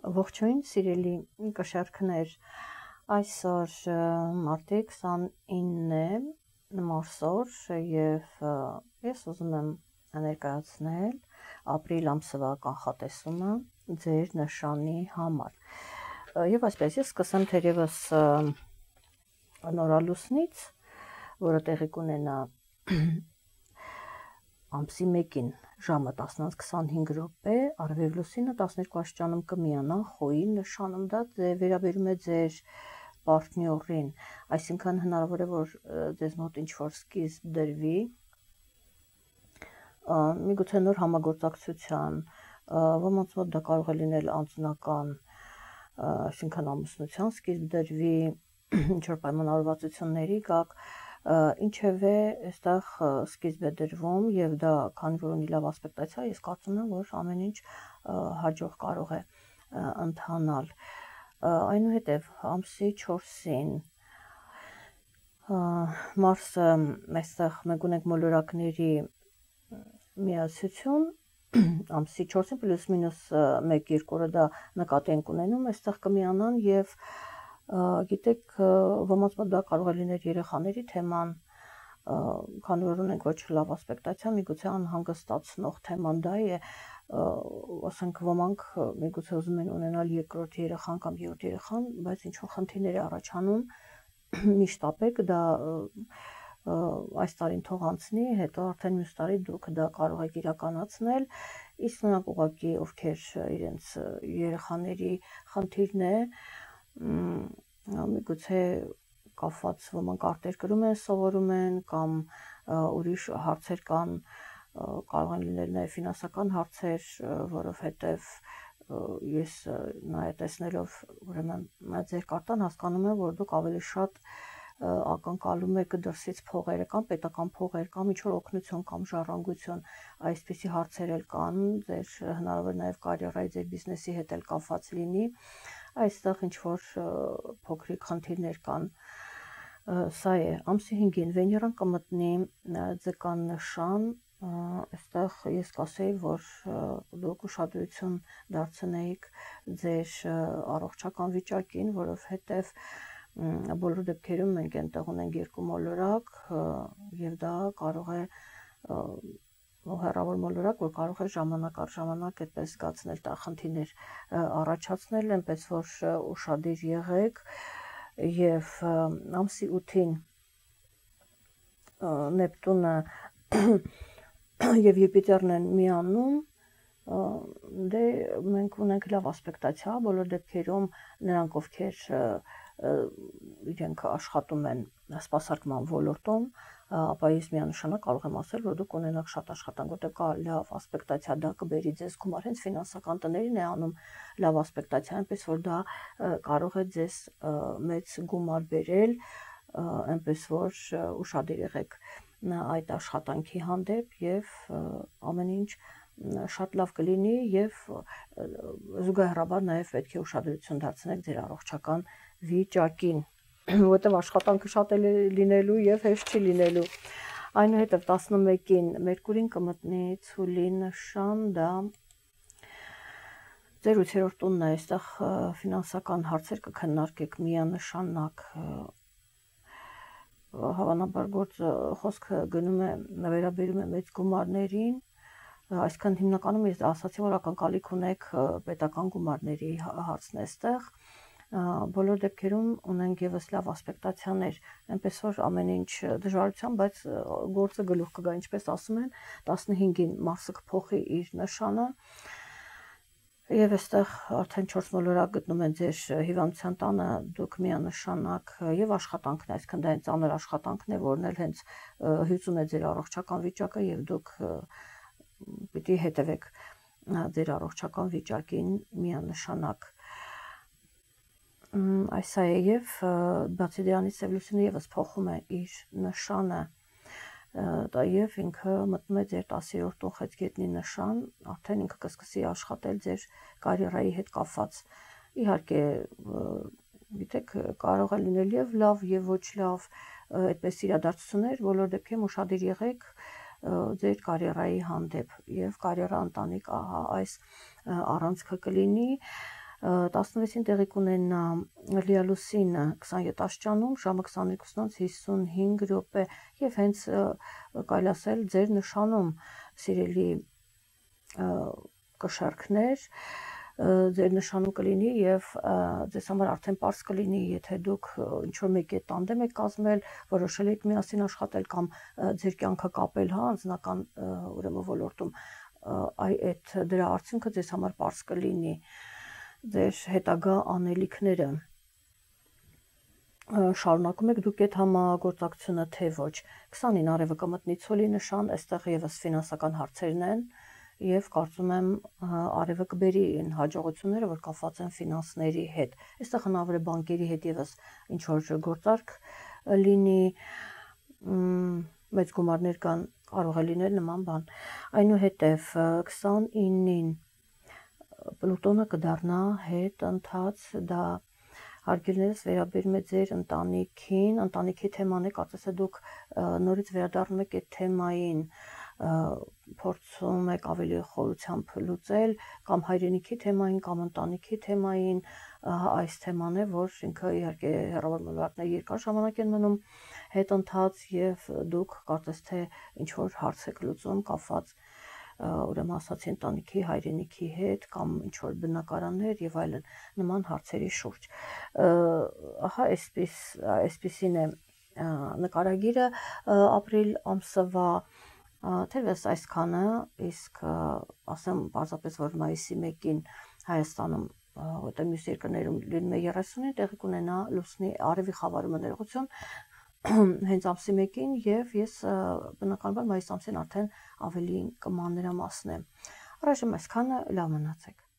Ողջույն, սիրելի կշարքներ։ Այսօր մարտի 29-ն է մարսօր եւ ես ուզում եմ ներկայացնել ապրիլ ամսվա կանխատեսումը ձեր նշանի համար։ Եվ այսպես ես սկսեմ թերևս նորալուսնից, որը տեղի կունենա ամսի 1-ին ժամը 10:25 րոպե, արևև լուսինը 12 աստիճանում կմիանա խոյի նշանում, դա վերաբերում է ձեր պարտնյորին, այսինքն հնարավոր է որ ձեզ մոտ ինչ որ սկիզբ դրվի միգուցե նոր համագործակցության, ոմանց մոտ դա կարող է լինել անձնական, այսինքն ամուսնության սկիզբ դրվի, ինչ որ պայմանավորվածությունների գաք, ինչևէ այստեղ սկիզբ է դրվում եւ դա քանի որ ունի լավ ասպեկտացիա ես կարծում եմ որ ամեն ինչ հաջող կարող է ընթանալ այնուհետև ամսի 4-ին մարսը այստեղ մենք ունենք մոլորակների միացություն ամսի 4-ին պլյուս մինուս 1-2 օրը դա նկատի ենք ունենում այստեղ կմիանան եւ գիտեք ոմանց մոտ դա կարող է լինել երեխաների թեման քանի որ ունենք ոչ լավ ասպեկտացիա, միգուցե անհանգստացնող թեման դա է, ասենք ոմանք միգուցե ուզում են ունենալ երկրորդ երեխան կամ երրորդ երեխան, բայց ինչ որ խնդիրներ է առաջանում, միշտ ապեք դա այս տարին թող անցնի, հետո արդեն մյուս տարի դուք դա կարող եք իրականացնել, իսկ նրանք ուղղակի ովքեր իրենց երեխաների խնդիրն է, միգուցե կապված ոմանք արտեր գրում են, սովորում են կամ ուրիշ հարցեր կան, կարող են լինել նաև ֆինանսական հարցեր, որովհետև ես նայ տեսնելով ուրեմն ձեր կարտան հասկանում եմ, որ դուք ավելի շատ ակնկալում եք դրսից փողերը կամ պետական փողեր կամ ինչ որ օգնություն կամ ժառանգություն, այսպիսի հարցեր էլ կան, ձեր հնարավոր նաև կարիերայի ձեր բիզնեսի հետ էլ կապված լինի։ Այստեղ ինչ որ փոքրիկ խնդիրներ կան, սա է ամսի 5-ին Վեներան կմտնի ձկան նշան այստեղ ես կասեի որ դուք ուշադրություն դարձնեիք ձեր առողջական վիճակին որովհետև բոլոր դեպքերում մենք այնտեղ ունենք երկու մոլորակ եւ դա կարող է հեռավոր մոլորակ, որ կարող է ժամանակ առ ժամանակ այդպես զգացնել տա խնդիրներ առաջացնել, այնպես որ ուշադիր եղեք, եղ եւ ամսի 8-ին Նեպտունը եւ Յուպիտերն են միանում դե մենք ունենք լավ ասպեկտացիա բոլոր դեպքերում նրանք ովքեր իրենք աշխատում են սպասարկման ոլորտում ապա ես միանշանակ կարող եմ ասել, որ դուք ունենաք շատ աշխատանք, որտեղ կա լավ ասպեկտացիա, դա կբերի ձեզ գումար, հենց ֆինանսական տներին է անում լավ ասպեկտացիա, այնպես որ դա կարող է ձեզ մեծ գումար բերել, այնպես որ ուշադիր եղեք այդ աշխատանքի հանդեպ եւ ամեն ինչ շատ լավ կլինի եւ զուգահեռաբար նաեւ պետք է ուշադրություն դարձնեք ձեր առողջական վիճակին որովհետև աշխատանքը շատ է լինելու եւ հեշտ չի լինելու։ Այնուհետև 11-ին Մերկուրին կմտնի ցուլի նշան, դա ձեր 8-րդ տունն է, այստեղ ֆինանսական հարցեր կքննարկեք միանշանակ հավանաբար գործ խոսքը գնում է վերաբերում է մեծ գումարներին այսքան հիմնականում ես ասացի որ ակնկալիք ունեք պետական գումարների հարցն է այստեղ բոլոր դեպքերում ունենք եւս լավ ասպեկտացիաներ, այնպես որ ամեն ինչ դժվարության, բայց գործը գլուխ կգա, ինչպես ասում են, 15-ին Մարսը կփոխի իր նշանը։ Եվ այստեղ արդեն 4 մոլորակ գտնում են ձեր հիվանդության տանը, դուք միանշանակ եւ աշխատանքն այսինքն դա հենց անր աշխատանքն է, որն էլ հենց հյուսում է ձեր առողջական վիճակը եւ դուք պիտի հետևեք ձեր առողջական վիճակին միանշանակ այս է եւ բացի դրանից Սևլուսինը եւս փոխում է իր նշանը դա եւ ինքը մտնում է ձեր 10-րդ տոխեց գետնի նշան, արդեն ինքը կսկսի աշխատել ձեր կարիերայի հետ կապված։ Իհարկե, գիտեք, կարող է լինել եւ լավ եւ ոչ լավ այդպես իրադարձություններ, բոլոր դեպքերում ուշադիր եղեք ձեր կարիերայի հանդեպ եւ կարիերա ընտանիք ահա այս առանցքը կլինի 16-ին տեղի կունենա լիալուսինը 27 աշճանում ժամը 22:55 րոպե եւ հենց կարելի ասել ձեր նշանում սիրելի կշարքներ ձեր նշանում կլինի եւ ձեզ համար արդեն པարս կլինի, եթե դուք ինչ որ մեկի տանդեմ եք կազմել, որոշել եք միասին աշխատել կամ ձեր կյանքը կապել, հա, անձնական ուրեմն ոլորտում, այ այդ դրա արդյունքը ձեզ համար པարս կլինի ձեր հետագա անելիքները շարունակում եք դուք այդ համագործակցությունը թե ոչ 20-ին արևը կմտնի ցոլի նշան այստեղ եւս ֆինանսական հարցերն են եւ կարծում եմ արևը կբերի այն հաջողությունները, որ կապված են ֆինանսների հետ։ Այստեղ հնարավոր է բանկերի հետ եւս ինչ որ գործարք լինի, մեծ գումարներ կան, կարող է լինել նման բան։ Այնուհետև 29-ին Պլուտոնը կդառնա հետ ընթաց դա հարգելներս վերաբերում է ձեր ընտանիքին, ընտանիքի թեման է, կարծես է դուք նորից վերադառնում եք այդ թեմային, փորձում եք ավելի խորությամբ լուծել կամ հայրենիքի թեմային կամ ընտանիքի թեմային այս թեման է, որ ինքը իհարկե հեռավոր մոլորակներ երկար ժամանակ են մնում հետընթաց եւ դուք կարծես թե ինչ որ հարց եք լուծում կապված ուրեմն ասացի ընտանիքի հայրենիքի հետ կամ ինչ որ բնակարաններ եւ այլն նման հարցերի շուրջ ահա այսպես այսպեսին է նկարագիրը ապրիլ ամսվա Թերևս այսքանը, իսկ ասեմ պարզապես, որ մայիսի 1-ին Հայաստանում որտեղ մյուս երկրներում լինում է 30-ին տեղի կունենա լուսնի արևի խավարումը ներողություն հենց ամսի 1-ին եւ ես բնականաբար մայիս ամսին արդեն ավելի կմանրամասնեմ։ Առայժմ այսքանը լավ մնացեք։